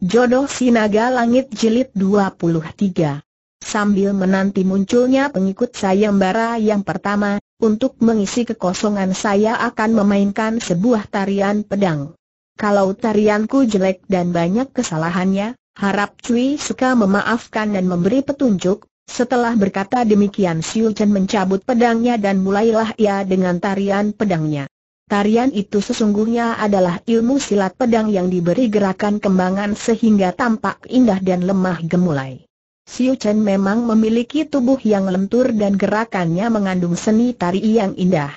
Jodoh Sinaga Langit Jilid 23 Sambil menanti munculnya pengikut sayembara yang pertama, untuk mengisi kekosongan saya akan memainkan sebuah tarian pedang. Kalau tarianku jelek dan banyak kesalahannya, harap Cui suka memaafkan dan memberi petunjuk. Setelah berkata demikian Siu Chen mencabut pedangnya dan mulailah ia dengan tarian pedangnya. Tarian itu sesungguhnya adalah ilmu silat pedang yang diberi gerakan kembangan sehingga tampak indah dan lemah gemulai. Siu Chen memang memiliki tubuh yang lentur dan gerakannya mengandung seni tari yang indah.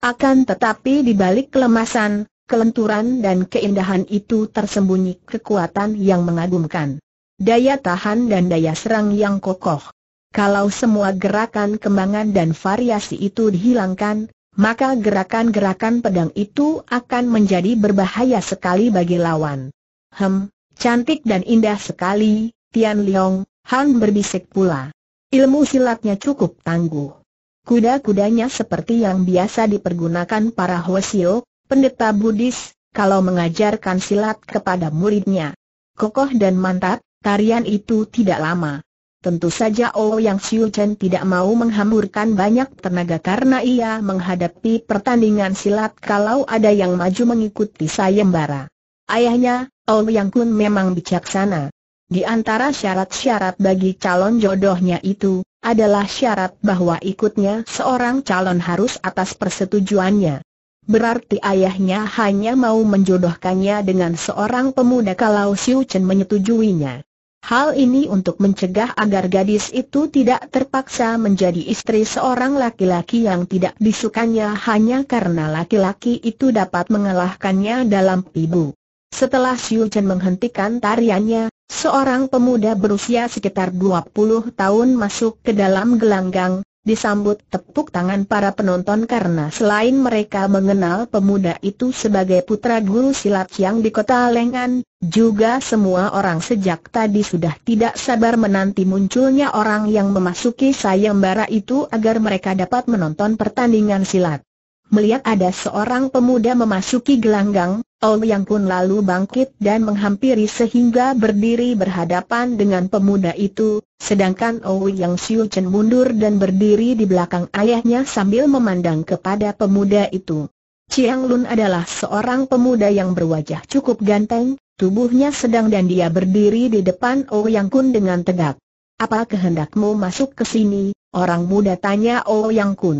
Akan tetapi di balik kelemasan, kelenturan dan keindahan itu tersembunyi kekuatan yang mengagumkan. Daya tahan dan daya serang yang kokoh. Kalau semua gerakan kembangan dan variasi itu dihilangkan, maka gerakan-gerakan pedang itu akan menjadi berbahaya sekali bagi lawan. Hem, cantik dan indah sekali, Tian Leong, Han berbisik pula. Ilmu silatnya cukup tangguh. Kuda-kudanya seperti yang biasa dipergunakan para Hwasyo, pendeta Buddhis, kalau mengajarkan silat kepada muridnya. Kokoh dan mantap, tarian itu tidak lama. Tentu saja Oh Yang Siu Chen tidak mau menghamburkan banyak tenaga karena ia menghadapi pertandingan silat kalau ada yang maju mengikuti sayembara. Ayahnya, Oh Yang Kun memang bijaksana. Di antara syarat-syarat bagi calon jodohnya itu, adalah syarat bahwa ikutnya seorang calon harus atas persetujuannya. Berarti ayahnya hanya mau menjodohkannya dengan seorang pemuda kalau Siu Chen menyetujuinya. Hal ini untuk mencegah agar gadis itu tidak terpaksa menjadi istri seorang laki-laki yang tidak disukanya hanya karena laki-laki itu dapat mengalahkannya dalam pibu. Setelah Xiu Chen menghentikan tariannya, seorang pemuda berusia sekitar 20 tahun masuk ke dalam gelanggang, disambut tepuk tangan para penonton karena selain mereka mengenal pemuda itu sebagai putra guru silat yang di kota Lengan, juga semua orang sejak tadi sudah tidak sabar menanti munculnya orang yang memasuki sayembara itu agar mereka dapat menonton pertandingan silat. Melihat ada seorang pemuda memasuki gelanggang, Yang pun lalu bangkit dan menghampiri sehingga berdiri berhadapan dengan pemuda itu, sedangkan Yang Siu Chen mundur dan berdiri di belakang ayahnya sambil memandang kepada pemuda itu. Chiang Lun adalah seorang pemuda yang berwajah cukup ganteng, tubuhnya sedang dan dia berdiri di depan Yang Kun dengan tegak. Apa kehendakmu masuk ke sini? Orang muda tanya Yang Kun.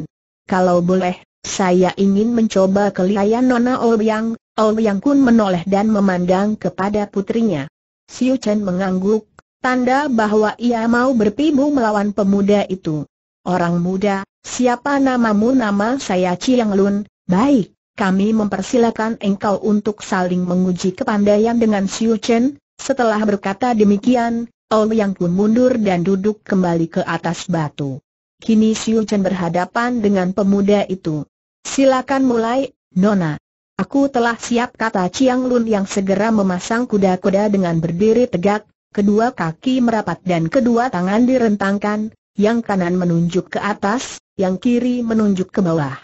Kalau boleh, saya ingin mencoba kelihayan Nona Ouyang, Ouyang Kun menoleh dan memandang kepada putrinya. Siu Chen mengangguk, tanda bahwa ia mau berpibu melawan pemuda itu. Orang muda, siapa namamu nama saya Chiang Lun, baik, kami mempersilakan engkau untuk saling menguji kepandaian dengan Siu Chen. Setelah berkata demikian, Ouyang Kun mundur dan duduk kembali ke atas batu. Kini Siu Chen berhadapan dengan pemuda itu. Silakan mulai, Nona. Aku telah siap kata Chiang Lun yang segera memasang kuda-kuda dengan berdiri tegak, kedua kaki merapat dan kedua tangan direntangkan, yang kanan menunjuk ke atas, yang kiri menunjuk ke bawah.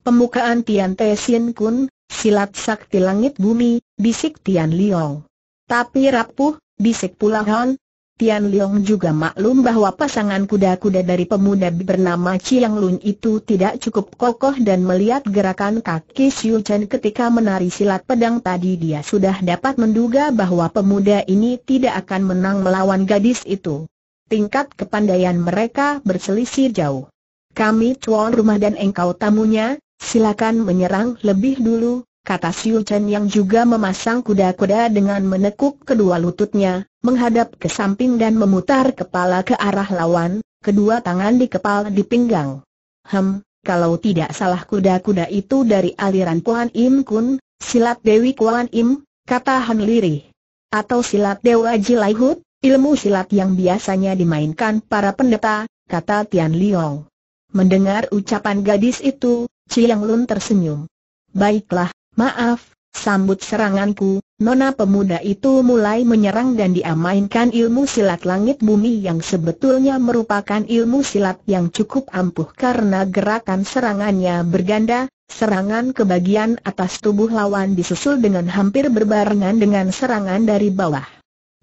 Pemukaan Tian Te Sin Kun, silat sakti langit bumi, bisik Tian Liong. Tapi rapuh, bisik pula Han, Tian Leong juga maklum bahwa pasangan kuda-kuda dari pemuda bernama Chiang Lun itu tidak cukup kokoh dan melihat gerakan kaki Xiu Chen ketika menari silat pedang tadi dia sudah dapat menduga bahwa pemuda ini tidak akan menang melawan gadis itu. Tingkat kepandaian mereka berselisih jauh. Kami tuan rumah dan engkau tamunya, silakan menyerang lebih dulu, kata Siu Chen yang juga memasang kuda-kuda dengan menekuk kedua lututnya, menghadap ke samping dan memutar kepala ke arah lawan, kedua tangan di kepala di pinggang. Hem, kalau tidak salah kuda-kuda itu dari aliran Kuan Im Kun, silat Dewi Kuan Im, kata Han Lirih. Atau silat Dewa Jilaihut, ilmu silat yang biasanya dimainkan para pendeta, kata Tian Liong. Mendengar ucapan gadis itu, Chiang Lun tersenyum. Baiklah, Maaf, sambut seranganku, nona pemuda itu mulai menyerang dan diamainkan ilmu silat langit bumi yang sebetulnya merupakan ilmu silat yang cukup ampuh karena gerakan serangannya berganda, serangan ke bagian atas tubuh lawan disusul dengan hampir berbarengan dengan serangan dari bawah.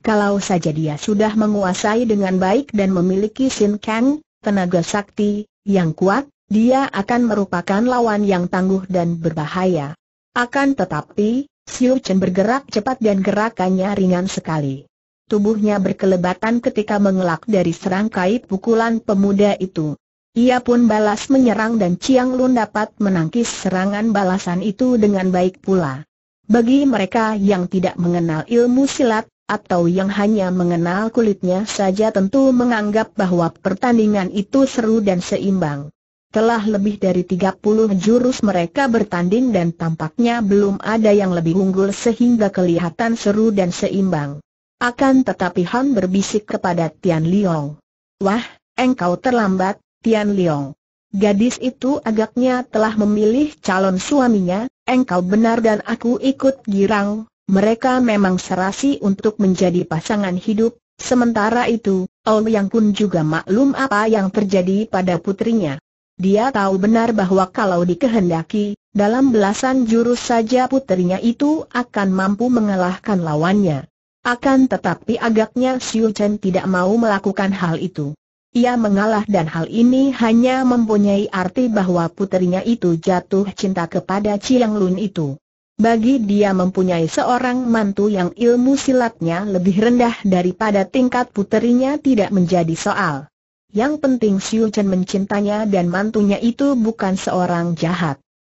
Kalau saja dia sudah menguasai dengan baik dan memiliki Sin Kang, tenaga sakti, yang kuat, dia akan merupakan lawan yang tangguh dan berbahaya. Akan tetapi, Siu Chen bergerak cepat dan gerakannya ringan sekali. Tubuhnya berkelebatan ketika mengelak dari serangkai pukulan pemuda itu. Ia pun balas menyerang dan Chiang Lun dapat menangkis serangan balasan itu dengan baik pula. Bagi mereka yang tidak mengenal ilmu silat, atau yang hanya mengenal kulitnya saja tentu menganggap bahwa pertandingan itu seru dan seimbang. Telah lebih dari 30 jurus mereka bertanding dan tampaknya belum ada yang lebih unggul sehingga kelihatan seru dan seimbang. Akan tetapi Han berbisik kepada Tian Liong. Wah, engkau terlambat, Tian Liong. Gadis itu agaknya telah memilih calon suaminya, engkau benar dan aku ikut girang, mereka memang serasi untuk menjadi pasangan hidup, sementara itu, Yang Kun juga maklum apa yang terjadi pada putrinya. Dia tahu benar bahwa kalau dikehendaki, dalam belasan jurus saja putrinya itu akan mampu mengalahkan lawannya. Akan tetapi agaknya Xiu Chen tidak mau melakukan hal itu. Ia mengalah dan hal ini hanya mempunyai arti bahwa putrinya itu jatuh cinta kepada Chiang Lun itu. Bagi dia mempunyai seorang mantu yang ilmu silatnya lebih rendah daripada tingkat puterinya tidak menjadi soal. Yang penting Xiu Chen mencintanya dan mantunya itu bukan seorang jahat.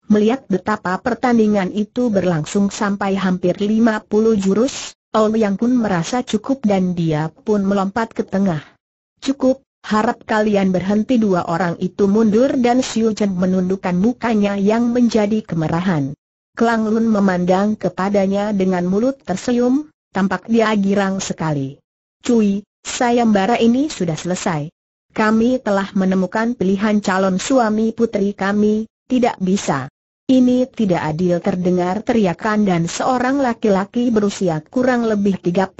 Melihat betapa pertandingan itu berlangsung sampai hampir 50 jurus, Yang pun merasa cukup dan dia pun melompat ke tengah. Cukup, harap kalian berhenti dua orang itu mundur dan Xiu Chen menundukkan mukanya yang menjadi kemerahan. Klang Lun memandang kepadanya dengan mulut tersenyum, tampak dia girang sekali. Cui, sayembara ini sudah selesai. Kami telah menemukan pilihan calon suami putri kami, tidak bisa. Ini tidak adil terdengar teriakan dan seorang laki-laki berusia kurang lebih 35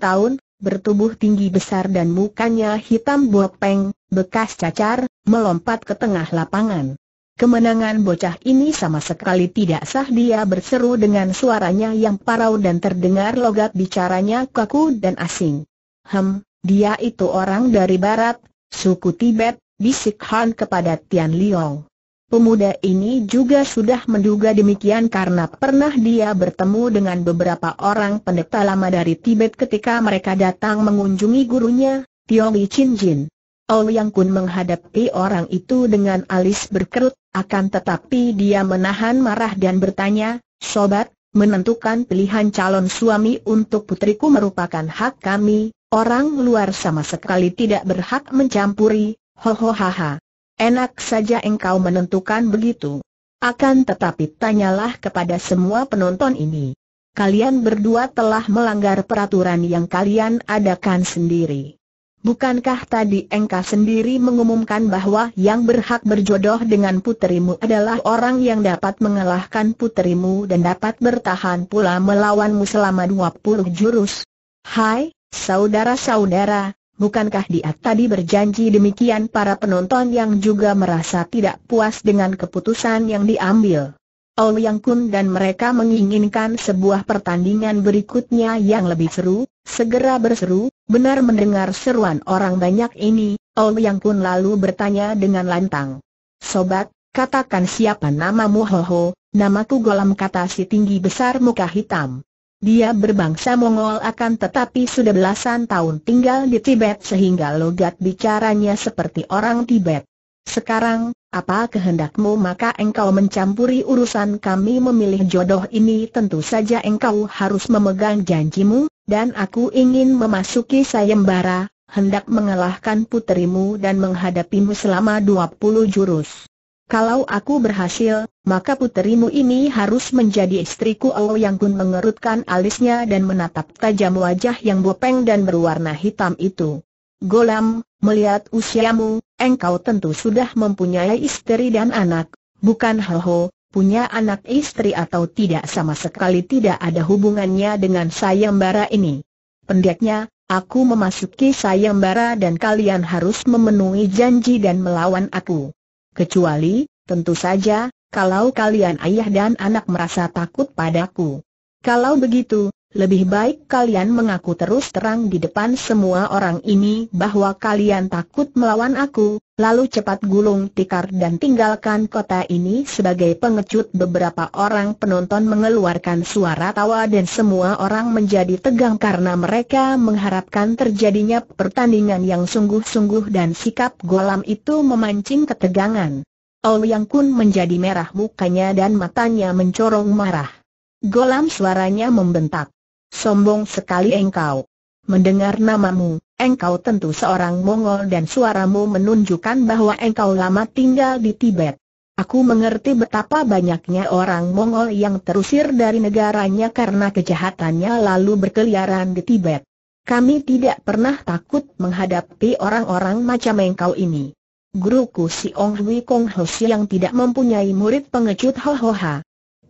tahun, bertubuh tinggi besar dan mukanya hitam bopeng, bekas cacar, melompat ke tengah lapangan. Kemenangan bocah ini sama sekali tidak sah dia berseru dengan suaranya yang parau dan terdengar logat bicaranya kaku dan asing. Hem, dia itu orang dari barat, suku Tibet, bisik Han kepada Tian Liong. Pemuda ini juga sudah menduga demikian karena pernah dia bertemu dengan beberapa orang pendeta lama dari Tibet ketika mereka datang mengunjungi gurunya, Tiong Chin Jin. Ouyang Kun menghadapi orang itu dengan alis berkerut, akan tetapi dia menahan marah dan bertanya, Sobat, menentukan pilihan calon suami untuk putriku merupakan hak kami, orang luar sama sekali tidak berhak mencampuri, hohohaha. Enak saja engkau menentukan begitu. Akan tetapi tanyalah kepada semua penonton ini. Kalian berdua telah melanggar peraturan yang kalian adakan sendiri. Bukankah tadi engkau sendiri mengumumkan bahwa yang berhak berjodoh dengan puterimu adalah orang yang dapat mengalahkan puterimu dan dapat bertahan pula melawanmu selama 20 jurus? Hai, saudara-saudara, bukankah dia tadi berjanji demikian para penonton yang juga merasa tidak puas dengan keputusan yang diambil? Yang Kun dan mereka menginginkan sebuah pertandingan berikutnya yang lebih seru, segera berseru, Benar mendengar seruan orang banyak ini, Yang Kun lalu bertanya dengan lantang. Sobat, katakan siapa namamu Hoho, namaku Golam kata si tinggi besar muka hitam. Dia berbangsa Mongol akan tetapi sudah belasan tahun tinggal di Tibet sehingga logat bicaranya seperti orang Tibet. Sekarang, apa kehendakmu maka engkau mencampuri urusan kami memilih jodoh ini tentu saja engkau harus memegang janjimu, dan aku ingin memasuki sayembara, hendak mengalahkan puterimu dan menghadapimu selama 20 jurus. Kalau aku berhasil, maka puterimu ini harus menjadi istriku yang pun mengerutkan alisnya dan menatap tajam wajah yang bopeng dan berwarna hitam itu. Golam, melihat usiamu, engkau tentu sudah mempunyai istri dan anak, bukan ho punya anak istri atau tidak sama sekali tidak ada hubungannya dengan sayembara ini. Pendeknya, aku memasuki sayembara dan kalian harus memenuhi janji dan melawan aku. Kecuali, tentu saja, kalau kalian ayah dan anak merasa takut padaku. Kalau begitu, lebih baik kalian mengaku terus terang di depan semua orang ini bahwa kalian takut melawan aku, lalu cepat gulung tikar dan tinggalkan kota ini sebagai pengecut beberapa orang penonton mengeluarkan suara tawa dan semua orang menjadi tegang karena mereka mengharapkan terjadinya pertandingan yang sungguh-sungguh dan sikap golam itu memancing ketegangan. Ouyang Kun menjadi merah mukanya dan matanya mencorong marah. Golam suaranya membentak. Sombong sekali engkau. Mendengar namamu, engkau tentu seorang Mongol dan suaramu menunjukkan bahwa engkau lama tinggal di Tibet. Aku mengerti betapa banyaknya orang Mongol yang terusir dari negaranya karena kejahatannya lalu berkeliaran di Tibet. Kami tidak pernah takut menghadapi orang-orang macam engkau ini. Guruku si Ong Hui Kong Hos yang tidak mempunyai murid pengecut Ho Ho.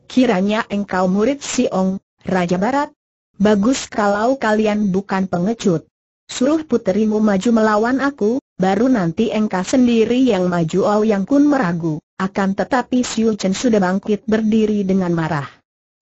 Kiranya engkau murid si Ong, Raja Barat, Bagus kalau kalian bukan pengecut. Suruh puterimu maju melawan aku, baru nanti engkau sendiri yang maju Oh yang kun meragu, akan tetapi Siu Chen sudah bangkit berdiri dengan marah.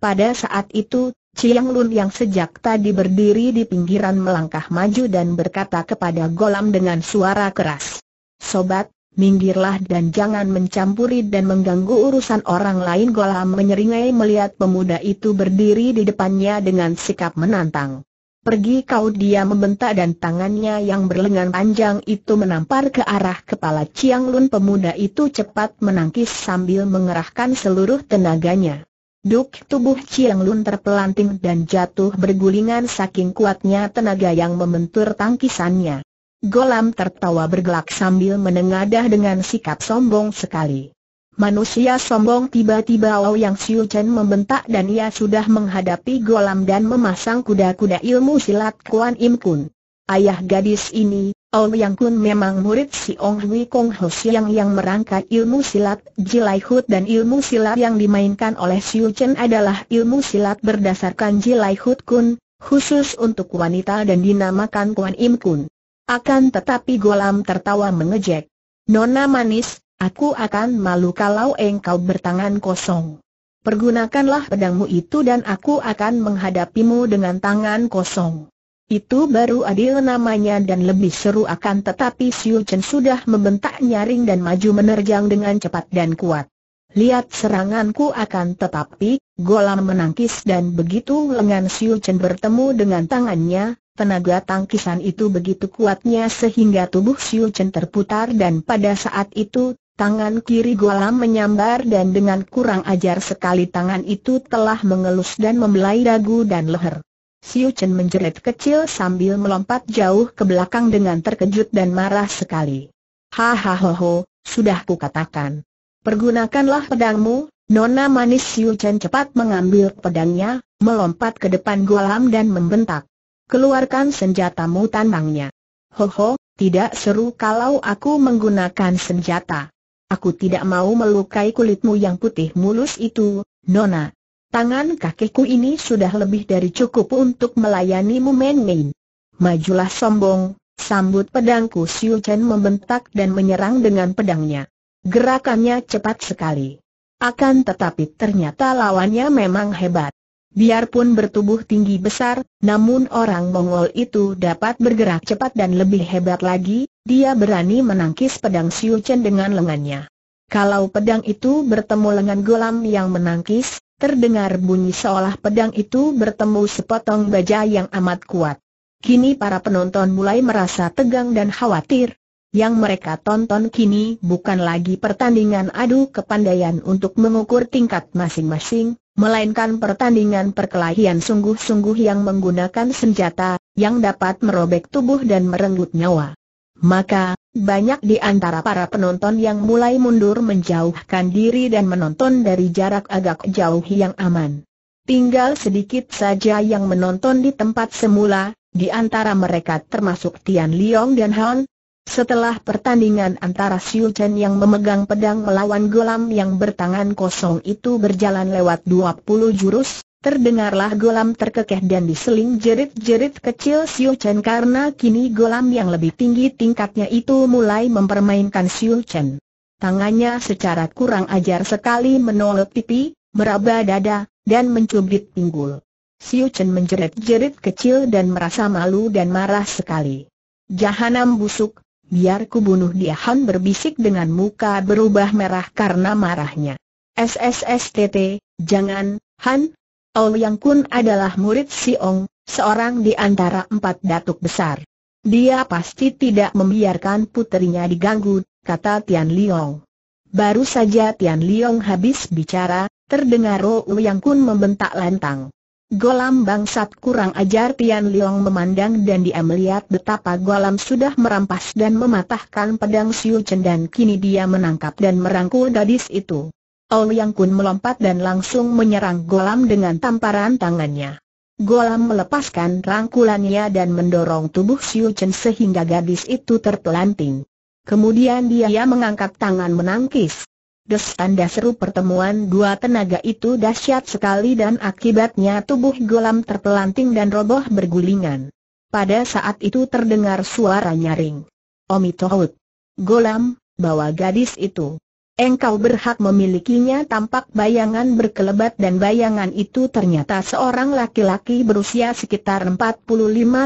Pada saat itu, Chiang Lun yang sejak tadi berdiri di pinggiran melangkah maju dan berkata kepada Golam dengan suara keras. Sobat, minggirlah dan jangan mencampuri dan mengganggu urusan orang lain Golam menyeringai melihat pemuda itu berdiri di depannya dengan sikap menantang. Pergi kau dia membentak dan tangannya yang berlengan panjang itu menampar ke arah kepala Chiang Lun pemuda itu cepat menangkis sambil mengerahkan seluruh tenaganya. Duk tubuh Chiang Lun terpelanting dan jatuh bergulingan saking kuatnya tenaga yang membentur tangkisannya. Golam tertawa bergelak sambil menengadah dengan sikap sombong sekali. Manusia sombong tiba-tiba Yang Siu Chen membentak dan ia sudah menghadapi Golam dan memasang kuda-kuda ilmu silat Kuan Im Kun. Ayah gadis ini, Yang Kun memang murid si Ong Hui Kong Ho Siang yang merangkai ilmu silat Jilai Hut dan ilmu silat yang dimainkan oleh Siu Chen adalah ilmu silat berdasarkan Jilai Hut Kun, khusus untuk wanita dan dinamakan Kuan Im Kun. Akan tetapi Golam tertawa mengejek. Nona manis, aku akan malu kalau engkau bertangan kosong. Pergunakanlah pedangmu itu dan aku akan menghadapimu dengan tangan kosong. Itu baru adil namanya dan lebih seru akan tetapi Siu Chen sudah membentak nyaring dan maju menerjang dengan cepat dan kuat. Lihat seranganku akan tetapi, Golam menangkis dan begitu lengan Siu Chen bertemu dengan tangannya, Tenaga tangkisan itu begitu kuatnya sehingga tubuh Siu Chen terputar dan pada saat itu, tangan kiri Golam menyambar dan dengan kurang ajar sekali tangan itu telah mengelus dan membelai dagu dan leher. Siu Chen menjerit kecil sambil melompat jauh ke belakang dengan terkejut dan marah sekali. Hahaha, sudah kukatakan. Pergunakanlah pedangmu, Nona manis Siu Chen cepat mengambil pedangnya, melompat ke depan Golam dan membentak. Keluarkan senjatamu tandangnya. Ho tidak seru kalau aku menggunakan senjata. Aku tidak mau melukai kulitmu yang putih mulus itu, Nona. Tangan kakiku ini sudah lebih dari cukup untuk melayanimu main-main. Majulah sombong, sambut pedangku Siu Chen membentak dan menyerang dengan pedangnya. Gerakannya cepat sekali. Akan tetapi ternyata lawannya memang hebat. Biarpun bertubuh tinggi besar, namun orang Mongol itu dapat bergerak cepat dan lebih hebat lagi, dia berani menangkis pedang Siu Chen dengan lengannya. Kalau pedang itu bertemu lengan golam yang menangkis, terdengar bunyi seolah pedang itu bertemu sepotong baja yang amat kuat. Kini para penonton mulai merasa tegang dan khawatir. Yang mereka tonton kini bukan lagi pertandingan adu kepandaian untuk mengukur tingkat masing-masing, melainkan pertandingan perkelahian sungguh-sungguh yang menggunakan senjata, yang dapat merobek tubuh dan merenggut nyawa. Maka, banyak di antara para penonton yang mulai mundur menjauhkan diri dan menonton dari jarak agak jauh yang aman. Tinggal sedikit saja yang menonton di tempat semula, di antara mereka termasuk Tian Liong dan Han, setelah pertandingan antara Siu Chen yang memegang pedang melawan Golam yang bertangan kosong itu berjalan lewat 20 jurus, terdengarlah Golam terkekeh dan diseling jerit-jerit kecil Siu Chen karena kini Golam yang lebih tinggi tingkatnya itu mulai mempermainkan Siu Chen. Tangannya secara kurang ajar sekali menolak pipi, meraba dada, dan mencubit pinggul. Siu Chen menjerit-jerit kecil dan merasa malu dan marah sekali. Jahanam busuk, biar ku bunuh dia Han berbisik dengan muka berubah merah karena marahnya. SSSTT, jangan, Han. Yang Kun adalah murid Si Ong, seorang di antara empat datuk besar. Dia pasti tidak membiarkan puterinya diganggu, kata Tian Liong. Baru saja Tian Liong habis bicara, terdengar Ro Yang Kun membentak lantang. Golam bangsat kurang ajar Tian Liong memandang dan dia melihat betapa Golam sudah merampas dan mematahkan pedang Siu Chen dan kini dia menangkap dan merangkul gadis itu. Yang Kun melompat dan langsung menyerang Golam dengan tamparan tangannya. Golam melepaskan rangkulannya dan mendorong tubuh Siu Chen sehingga gadis itu terpelanting. Kemudian dia mengangkat tangan menangkis. Des tanda seru pertemuan dua tenaga itu dahsyat sekali dan akibatnya tubuh Golam terpelanting dan roboh bergulingan. Pada saat itu terdengar suara nyaring. Omi Tohut. Golam, bawa gadis itu. Engkau berhak memilikinya tampak bayangan berkelebat dan bayangan itu ternyata seorang laki-laki berusia sekitar 45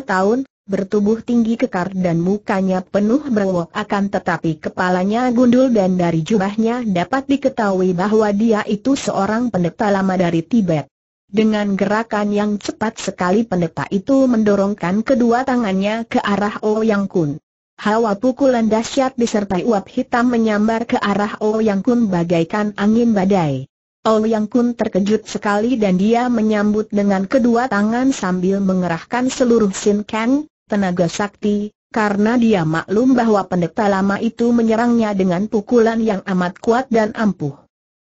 tahun, bertubuh tinggi kekar dan mukanya penuh berwok akan tetapi kepalanya gundul dan dari jubahnya dapat diketahui bahwa dia itu seorang pendeta lama dari Tibet. Dengan gerakan yang cepat sekali pendeta itu mendorongkan kedua tangannya ke arah Ouyang Kun. Hawa pukulan dahsyat disertai uap hitam menyambar ke arah Yang Kun bagaikan angin badai. Yang Kun terkejut sekali dan dia menyambut dengan kedua tangan sambil mengerahkan seluruh Sin Kang, tenaga sakti, karena dia maklum bahwa pendeta lama itu menyerangnya dengan pukulan yang amat kuat dan ampuh.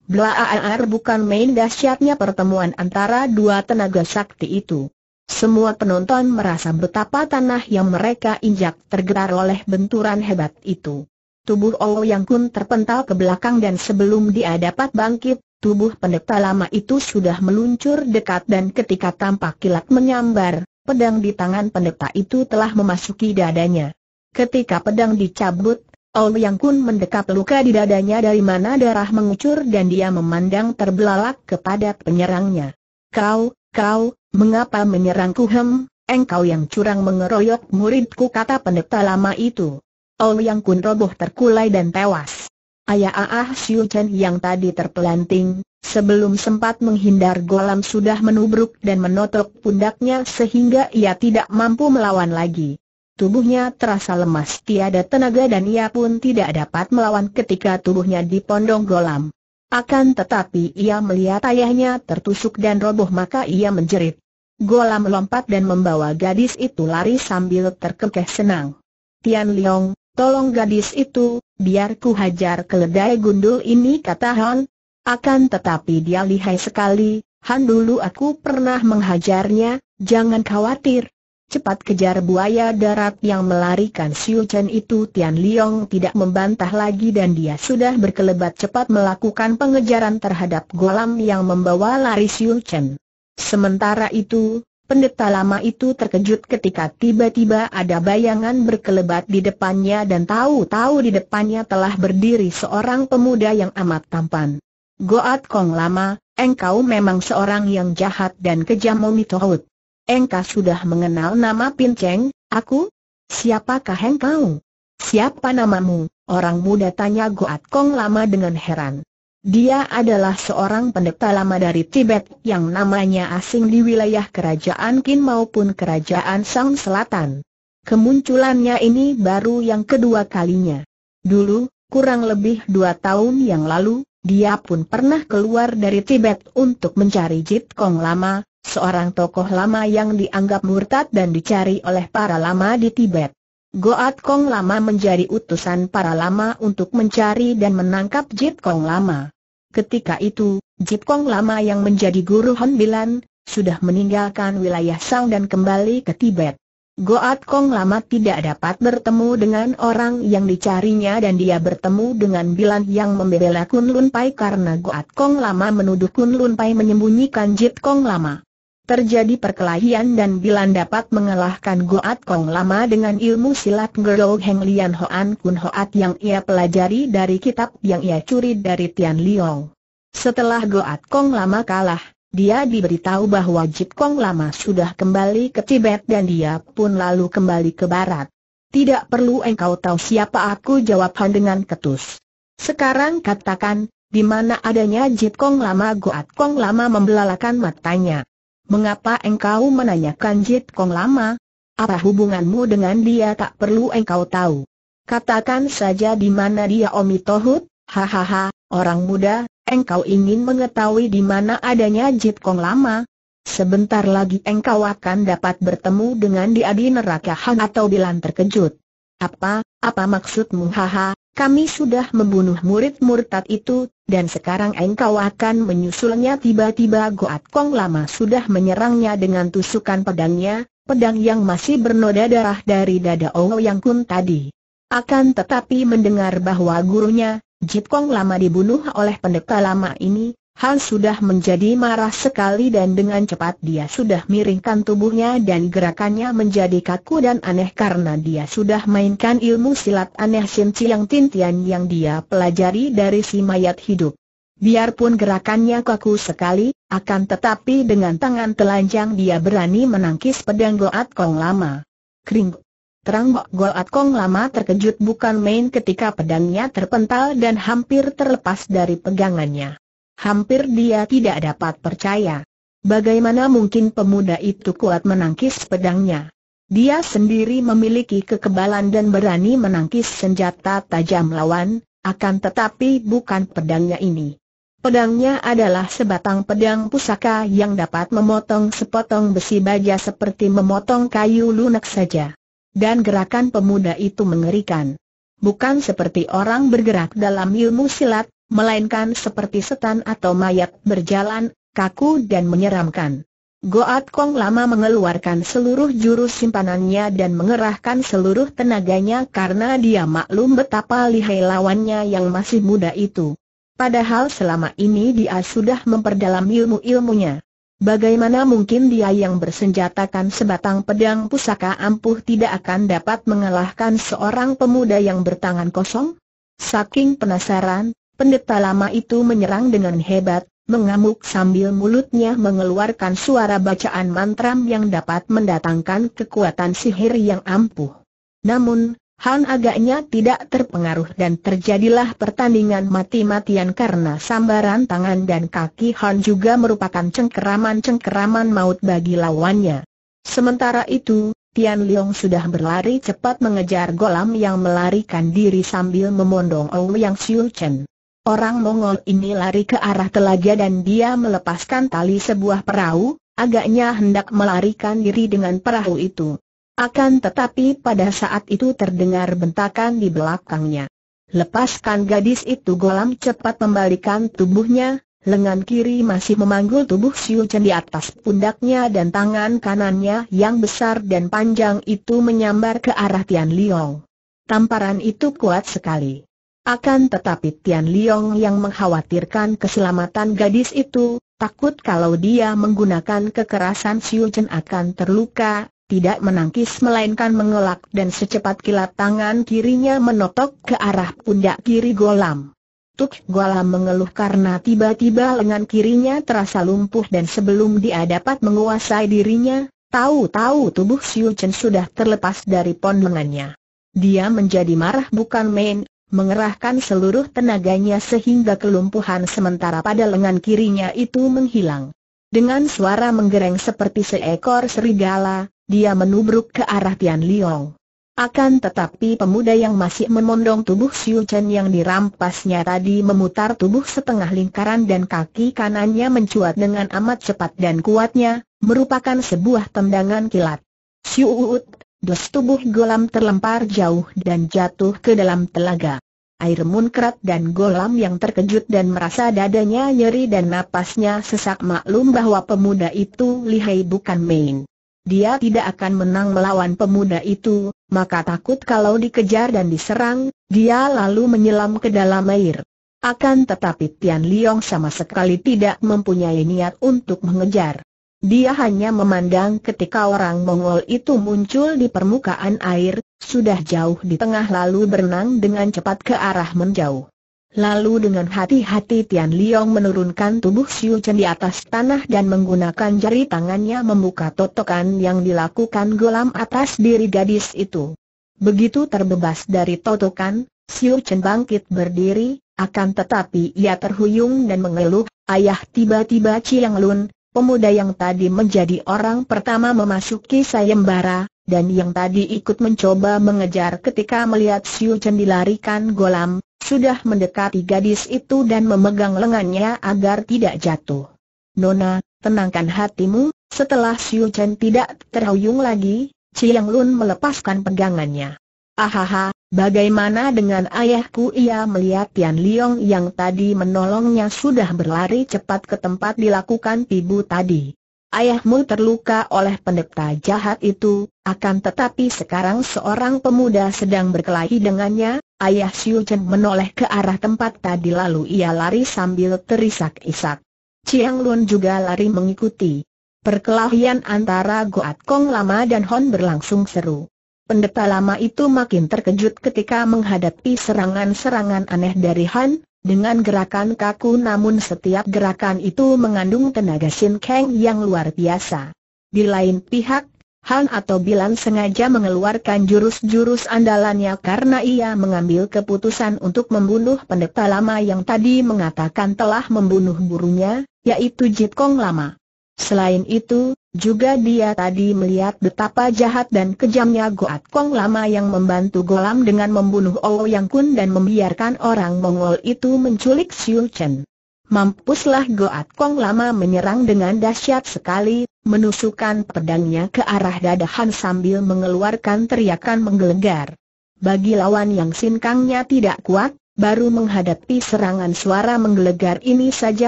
Blaar bukan main dahsyatnya pertemuan antara dua tenaga sakti itu. Semua penonton merasa betapa tanah yang mereka injak tergetar oleh benturan hebat itu. Tubuh Yang Kun terpental ke belakang dan sebelum dia dapat bangkit, tubuh pendeta lama itu sudah meluncur dekat dan ketika tampak kilat menyambar, pedang di tangan pendeta itu telah memasuki dadanya. Ketika pedang dicabut, Yang Kun mendekap luka di dadanya dari mana darah mengucur dan dia memandang terbelalak kepada penyerangnya. Kau, kau, Mengapa menyerangku hem, engkau yang curang mengeroyok muridku kata pendeta lama itu. yang Kun roboh terkulai dan tewas. Ayah Ah Siu Chen yang tadi terpelanting, sebelum sempat menghindar golam sudah menubruk dan menotok pundaknya sehingga ia tidak mampu melawan lagi. Tubuhnya terasa lemas tiada tenaga dan ia pun tidak dapat melawan ketika tubuhnya dipondong golam. Akan tetapi ia melihat ayahnya tertusuk dan roboh maka ia menjerit. Gola melompat dan membawa gadis itu lari sambil terkekeh senang. Tian Liong, tolong gadis itu, biar ku hajar keledai gundul ini kata Han. Akan tetapi dia lihai sekali, Han dulu aku pernah menghajarnya, jangan khawatir, cepat kejar buaya darat yang melarikan Siu Chen itu Tian Liong tidak membantah lagi dan dia sudah berkelebat cepat melakukan pengejaran terhadap golam yang membawa lari Siu Chen. Sementara itu, pendeta lama itu terkejut ketika tiba-tiba ada bayangan berkelebat di depannya dan tahu-tahu di depannya telah berdiri seorang pemuda yang amat tampan. Goat Kong Lama, engkau memang seorang yang jahat dan kejam Momitohut. Engkau sudah mengenal nama Pinceng, aku? Siapakah engkau? Siapa namamu? Orang muda tanya Goat Kong lama dengan heran. Dia adalah seorang pendeta lama dari Tibet yang namanya asing di wilayah kerajaan Qin maupun kerajaan Sang Selatan. Kemunculannya ini baru yang kedua kalinya. Dulu, kurang lebih dua tahun yang lalu, dia pun pernah keluar dari Tibet untuk mencari Jit Kong lama, seorang tokoh lama yang dianggap murtad dan dicari oleh para lama di Tibet. Goat Kong Lama menjadi utusan para lama untuk mencari dan menangkap Jit Kong Lama. Ketika itu, Jit Kong Lama yang menjadi guru Hon Bilan, sudah meninggalkan wilayah Sang dan kembali ke Tibet. Goat Kong Lama tidak dapat bertemu dengan orang yang dicarinya dan dia bertemu dengan Bilan yang membela Kun Lun Pai karena Goat Kong Lama menuduh Kun Lun Pai menyembunyikan Jit Kong Lama. Terjadi perkelahian dan Bilan dapat mengalahkan Goat Kong lama dengan ilmu silat Gerlo Heng Lian Hoan Kun Hoat yang ia pelajari dari kitab yang ia curi dari Tian Liong. Setelah Goat Kong lama kalah, dia diberitahu bahwa Jit Kong lama sudah kembali ke Tibet dan dia pun lalu kembali ke barat. Tidak perlu engkau tahu siapa aku jawab Han dengan ketus. Sekarang katakan, di mana adanya Jit Kong lama Goat Kong lama membelalakan matanya. Mengapa engkau menanyakan Jit Kong lama? Apa hubunganmu dengan dia tak perlu engkau tahu. Katakan saja di mana dia Omi Tohut, hahaha, orang muda, engkau ingin mengetahui di mana adanya Jit Kong lama? Sebentar lagi engkau akan dapat bertemu dengan dia di neraka Han atau Bilan terkejut. Apa, apa maksudmu haha, kami sudah membunuh murid murtad itu, dan sekarang engkau akan menyusulnya tiba-tiba Goat Kong lama sudah menyerangnya dengan tusukan pedangnya, pedang yang masih bernoda darah dari dada Oh Yang Kun tadi. Akan tetapi mendengar bahwa gurunya, Jit Kong lama dibunuh oleh pendekar lama ini, Han sudah menjadi marah sekali dan dengan cepat dia sudah miringkan tubuhnya dan gerakannya menjadi kaku dan aneh karena dia sudah mainkan ilmu silat aneh Sin Chiang Tintian yang dia pelajari dari si mayat hidup. Biarpun gerakannya kaku sekali, akan tetapi dengan tangan telanjang dia berani menangkis pedang Goat Kong lama. Kring Terang Bok Goat Kong lama terkejut bukan main ketika pedangnya terpental dan hampir terlepas dari pegangannya. Hampir dia tidak dapat percaya. Bagaimana mungkin pemuda itu kuat menangkis pedangnya? Dia sendiri memiliki kekebalan dan berani menangkis senjata tajam lawan, akan tetapi bukan pedangnya ini. Pedangnya adalah sebatang pedang pusaka yang dapat memotong sepotong besi baja seperti memotong kayu lunak saja. Dan gerakan pemuda itu mengerikan. Bukan seperti orang bergerak dalam ilmu silat, melainkan seperti setan atau mayat berjalan, kaku dan menyeramkan. Goat Kong lama mengeluarkan seluruh jurus simpanannya dan mengerahkan seluruh tenaganya karena dia maklum betapa lihai lawannya yang masih muda itu. Padahal selama ini dia sudah memperdalam ilmu-ilmunya. Bagaimana mungkin dia yang bersenjatakan sebatang pedang pusaka ampuh tidak akan dapat mengalahkan seorang pemuda yang bertangan kosong? Saking penasaran, pendeta lama itu menyerang dengan hebat, mengamuk sambil mulutnya mengeluarkan suara bacaan mantram yang dapat mendatangkan kekuatan sihir yang ampuh. Namun, Han agaknya tidak terpengaruh dan terjadilah pertandingan mati-matian karena sambaran tangan dan kaki Han juga merupakan cengkeraman-cengkeraman maut bagi lawannya. Sementara itu, Tian Leong sudah berlari cepat mengejar golam yang melarikan diri sambil memondong Ouyang Siu Chen. Orang Mongol ini lari ke arah telaga dan dia melepaskan tali sebuah perahu, agaknya hendak melarikan diri dengan perahu itu. Akan tetapi pada saat itu terdengar bentakan di belakangnya. Lepaskan gadis itu golam cepat membalikan tubuhnya, lengan kiri masih memanggul tubuh Siu Chen di atas pundaknya dan tangan kanannya yang besar dan panjang itu menyambar ke arah Tian Liong. Tamparan itu kuat sekali. Akan tetapi Tian Liong yang mengkhawatirkan keselamatan gadis itu, takut kalau dia menggunakan kekerasan Siu Chen akan terluka, tidak menangkis melainkan mengelak dan secepat kilat tangan kirinya menotok ke arah pundak kiri Golam. Tuk Golam mengeluh karena tiba-tiba lengan kirinya terasa lumpuh dan sebelum dia dapat menguasai dirinya, tahu-tahu tubuh Siu Chen sudah terlepas dari pon lengannya. Dia menjadi marah bukan main, mengerahkan seluruh tenaganya sehingga kelumpuhan sementara pada lengan kirinya itu menghilang. Dengan suara menggereng seperti seekor serigala, dia menubruk ke arah Tian Liong. Akan tetapi pemuda yang masih memondong tubuh Siu Chen yang dirampasnya tadi memutar tubuh setengah lingkaran dan kaki kanannya mencuat dengan amat cepat dan kuatnya, merupakan sebuah tendangan kilat. Siu Uut, dos tubuh Golam terlempar jauh dan jatuh ke dalam telaga. Air munkrat dan Golam yang terkejut dan merasa dadanya nyeri dan napasnya sesak maklum bahwa pemuda itu lihai bukan main dia tidak akan menang melawan pemuda itu, maka takut kalau dikejar dan diserang, dia lalu menyelam ke dalam air. Akan tetapi Tian Liong sama sekali tidak mempunyai niat untuk mengejar. Dia hanya memandang ketika orang Mongol itu muncul di permukaan air, sudah jauh di tengah lalu berenang dengan cepat ke arah menjauh. Lalu dengan hati-hati Tian Liong menurunkan tubuh Siu Chen di atas tanah dan menggunakan jari tangannya membuka totokan yang dilakukan golam atas diri gadis itu. Begitu terbebas dari totokan, Siu Chen bangkit berdiri, akan tetapi ia terhuyung dan mengeluh, ayah tiba-tiba Chiang Lun, pemuda yang tadi menjadi orang pertama memasuki sayembara, dan yang tadi ikut mencoba mengejar ketika melihat Siu Chen dilarikan golam, sudah mendekati gadis itu dan memegang lengannya agar tidak jatuh. Nona, tenangkan hatimu, setelah Siu Chen tidak terhuyung lagi, Chiang Lun melepaskan pegangannya. Ahaha, bagaimana dengan ayahku ia melihat Tian Liong yang tadi menolongnya sudah berlari cepat ke tempat dilakukan tibu tadi. Ayahmu terluka oleh pendekta jahat itu, akan tetapi sekarang seorang pemuda sedang berkelahi dengannya, ayah Siu Chen menoleh ke arah tempat tadi lalu ia lari sambil terisak-isak. Chiang Lun juga lari mengikuti. Perkelahian antara Goat Kong Lama dan Hon berlangsung seru. Pendeta lama itu makin terkejut ketika menghadapi serangan-serangan aneh dari Han, dengan gerakan kaku namun setiap gerakan itu mengandung tenaga Sin Kang yang luar biasa. Di lain pihak, Han atau Bilan sengaja mengeluarkan jurus-jurus andalannya karena ia mengambil keputusan untuk membunuh pendeta lama yang tadi mengatakan telah membunuh gurunya, yaitu Jit Kong lama. Selain itu, juga dia tadi melihat betapa jahat dan kejamnya Goat Kong lama yang membantu Golam dengan membunuh Yang Kun dan membiarkan orang Mongol itu menculik Siu Chen. Mampuslah Goat Kong lama menyerang dengan dahsyat sekali, menusukkan pedangnya ke arah dada Han sambil mengeluarkan teriakan menggelegar. Bagi lawan yang sinkangnya tidak kuat, baru menghadapi serangan suara menggelegar ini saja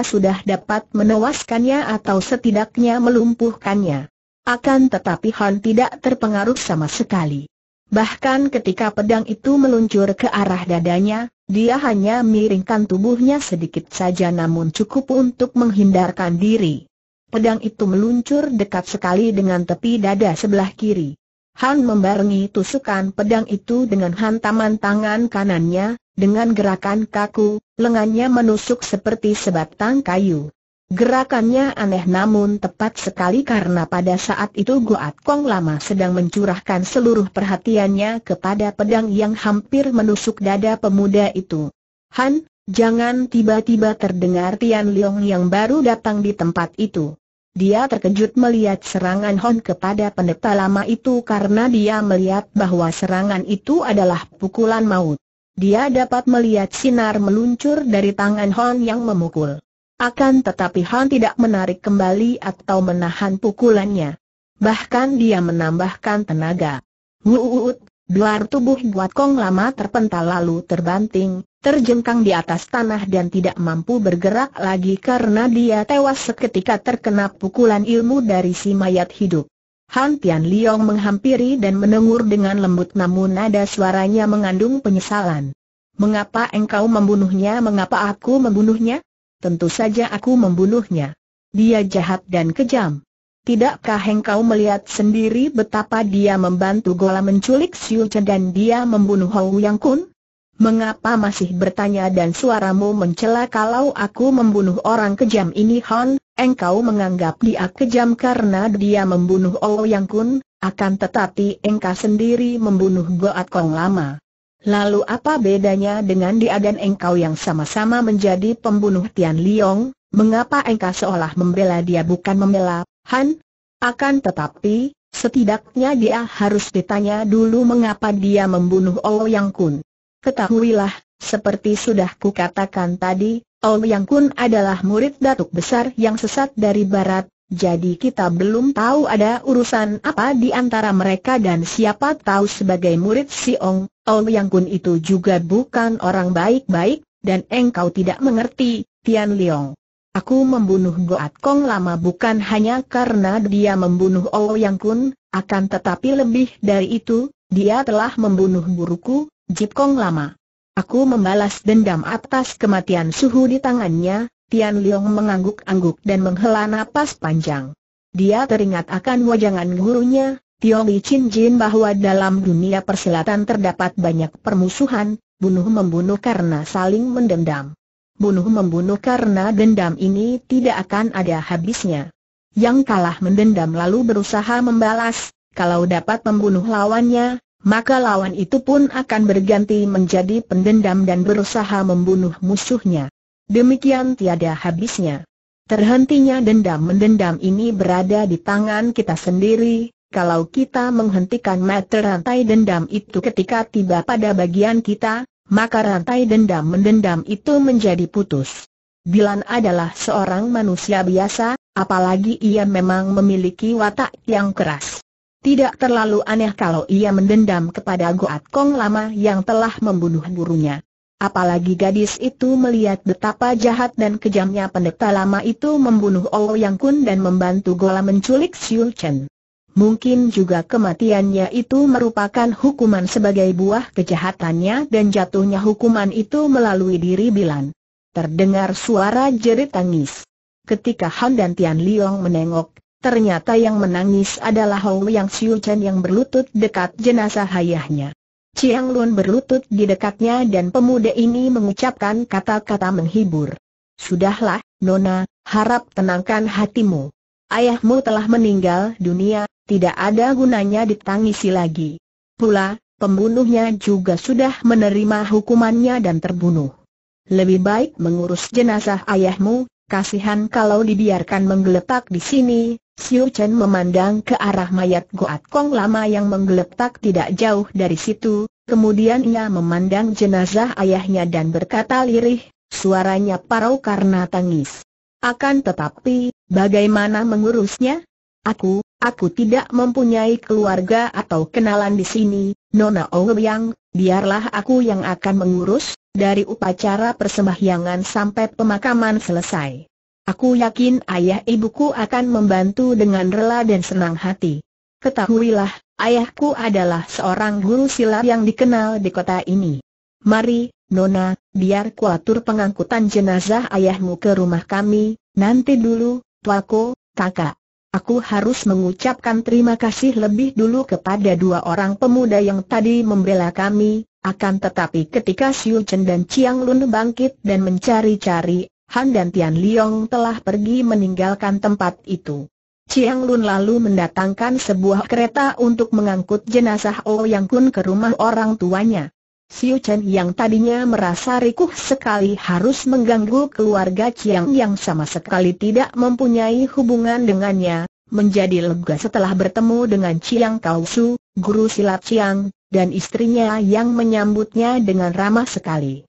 sudah dapat menewaskannya atau setidaknya melumpuhkannya. Akan tetapi Han tidak terpengaruh sama sekali. Bahkan ketika pedang itu meluncur ke arah dadanya, dia hanya miringkan tubuhnya sedikit saja namun cukup untuk menghindarkan diri. Pedang itu meluncur dekat sekali dengan tepi dada sebelah kiri. Han membarengi tusukan pedang itu dengan hantaman tangan kanannya, dengan gerakan kaku, lengannya menusuk seperti sebatang kayu. Gerakannya aneh namun tepat sekali karena pada saat itu Goat Kong Lama sedang mencurahkan seluruh perhatiannya kepada pedang yang hampir menusuk dada pemuda itu. Han, jangan tiba-tiba terdengar Tian Leong yang baru datang di tempat itu. Dia terkejut melihat serangan Hon kepada pendeta lama itu karena dia melihat bahwa serangan itu adalah pukulan maut. Dia dapat melihat sinar meluncur dari tangan Hon yang memukul. Akan tetapi Hon tidak menarik kembali atau menahan pukulannya. Bahkan dia menambahkan tenaga. Wuut, luar tubuh buat Kong lama terpental lalu terbanting, terjengkang di atas tanah dan tidak mampu bergerak lagi karena dia tewas seketika terkena pukulan ilmu dari si mayat hidup. Han Tian Liong menghampiri dan menengur dengan lembut namun nada suaranya mengandung penyesalan. Mengapa engkau membunuhnya? Mengapa aku membunuhnya? Tentu saja aku membunuhnya. Dia jahat dan kejam. Tidakkah engkau melihat sendiri betapa dia membantu Gola menculik Siu Chen dan dia membunuh Hou Yang Kun? Mengapa masih bertanya dan suaramu mencela kalau aku membunuh orang kejam ini Han? engkau menganggap dia kejam karena dia membunuh Yang Kun, akan tetapi engkau sendiri membunuh Goat Kong lama. Lalu apa bedanya dengan dia dan engkau yang sama-sama menjadi pembunuh Tian Liong, mengapa engkau seolah membela dia bukan membela Han? Akan tetapi, setidaknya dia harus ditanya dulu mengapa dia membunuh Yang Kun. Ketahuilah, seperti sudah kukatakan tadi, Yang Kun adalah murid datuk besar yang sesat dari barat, jadi kita belum tahu ada urusan apa di antara mereka dan siapa tahu sebagai murid si Ong, Yang Kun itu juga bukan orang baik-baik, dan engkau tidak mengerti, Tian Liong. Aku membunuh Goat Kong lama bukan hanya karena dia membunuh Yang Kun, akan tetapi lebih dari itu, dia telah membunuh guruku, Jip Kong lama. Aku membalas dendam atas kematian suhu di tangannya, Tian Leong mengangguk-angguk dan menghela napas panjang. Dia teringat akan wajangan gurunya, Tiong Li Chin Jin bahwa dalam dunia persilatan terdapat banyak permusuhan, bunuh-membunuh karena saling mendendam. Bunuh-membunuh karena dendam ini tidak akan ada habisnya. Yang kalah mendendam lalu berusaha membalas, kalau dapat membunuh lawannya, maka lawan itu pun akan berganti menjadi pendendam dan berusaha membunuh musuhnya. Demikian tiada habisnya. Terhentinya dendam-mendendam ini berada di tangan kita sendiri, kalau kita menghentikan mata rantai dendam itu ketika tiba pada bagian kita, maka rantai dendam-mendendam itu menjadi putus. Bilan adalah seorang manusia biasa, apalagi ia memang memiliki watak yang keras. Tidak terlalu aneh kalau ia mendendam kepada Goat Kong lama yang telah membunuh gurunya. Apalagi gadis itu melihat betapa jahat dan kejamnya pendeta lama itu membunuh Oh Yang Kun dan membantu Gola menculik Siu Chen. Mungkin juga kematiannya itu merupakan hukuman sebagai buah kejahatannya dan jatuhnya hukuman itu melalui diri Bilan. Terdengar suara jerit tangis. Ketika Han dan Tian Liong menengok, Ternyata yang menangis adalah Hou Yang Siu Chen yang berlutut dekat jenazah ayahnya. Chiang Lun berlutut di dekatnya dan pemuda ini mengucapkan kata-kata menghibur. Sudahlah, Nona, harap tenangkan hatimu. Ayahmu telah meninggal dunia, tidak ada gunanya ditangisi lagi. Pula, pembunuhnya juga sudah menerima hukumannya dan terbunuh. Lebih baik mengurus jenazah ayahmu, kasihan kalau dibiarkan menggeletak di sini, Siu Chen memandang ke arah mayat Goat Kong lama yang menggeletak tidak jauh dari situ, kemudian ia memandang jenazah ayahnya dan berkata lirih, suaranya parau karena tangis. Akan tetapi, bagaimana mengurusnya? Aku, aku tidak mempunyai keluarga atau kenalan di sini, Nona Ouyang, biarlah aku yang akan mengurus, dari upacara persembahyangan sampai pemakaman selesai. Aku yakin ayah ibuku akan membantu dengan rela dan senang hati. Ketahuilah, ayahku adalah seorang guru silat yang dikenal di kota ini. Mari, Nona, biar kuatur pengangkutan jenazah ayahmu ke rumah kami, nanti dulu, tuaku, kakak. Aku harus mengucapkan terima kasih lebih dulu kepada dua orang pemuda yang tadi membela kami, akan tetapi ketika Siu Chen dan Chiang Lun bangkit dan mencari-cari Han dan Tian Liong telah pergi meninggalkan tempat itu. Chiang Lun lalu mendatangkan sebuah kereta untuk mengangkut jenazah Oh Yang Kun ke rumah orang tuanya. Siu Chen yang tadinya merasa rikuh sekali harus mengganggu keluarga Chiang yang sama sekali tidak mempunyai hubungan dengannya, menjadi lega setelah bertemu dengan Chiang Kau Su, guru silat Chiang, dan istrinya yang menyambutnya dengan ramah sekali.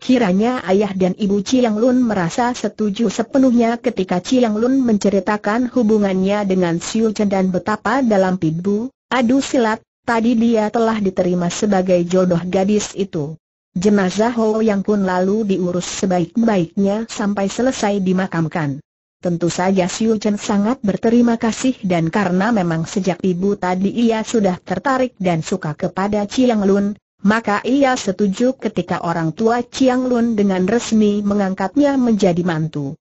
Kiranya ayah dan ibu Chiang Lun merasa setuju sepenuhnya ketika Chiang Lun menceritakan hubungannya dengan Siu Chen dan betapa dalam pibu, adu silat, tadi dia telah diterima sebagai jodoh gadis itu. Jenazah Ho Yang pun lalu diurus sebaik-baiknya sampai selesai dimakamkan. Tentu saja Siu Chen sangat berterima kasih dan karena memang sejak ibu tadi ia sudah tertarik dan suka kepada Chiang Lun, maka ia setuju ketika orang tua Chiang Lun dengan resmi mengangkatnya menjadi mantu.